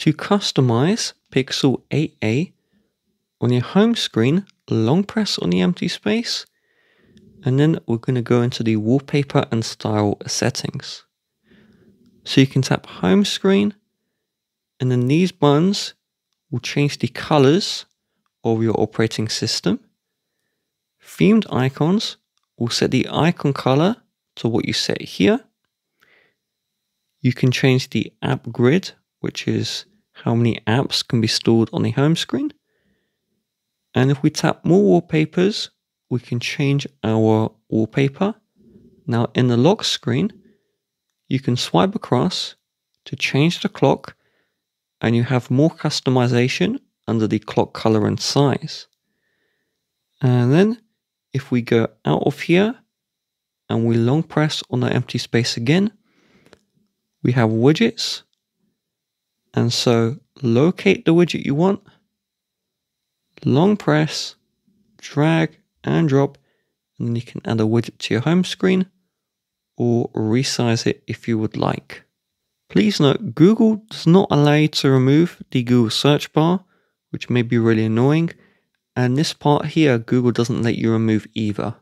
To customize Pixel 8a on your home screen, long press on the empty space and then we're going to go into the wallpaper and style settings. So you can tap home screen and then these buttons will change the colors of your operating system. Themed icons will set the icon color to what you set here. You can change the app grid, which is how many apps can be stored on the home screen. And if we tap more wallpapers, we can change our wallpaper. Now in the lock screen, you can swipe across to change the clock and you have more customization under the clock color and size. And then if we go out of here and we long press on the empty space again, we have widgets. And so locate the widget you want, long press, drag and drop, and then you can add a widget to your home screen or resize it if you would like. Please note, Google does not allow you to remove the Google search bar, which may be really annoying, and this part here, Google doesn't let you remove either.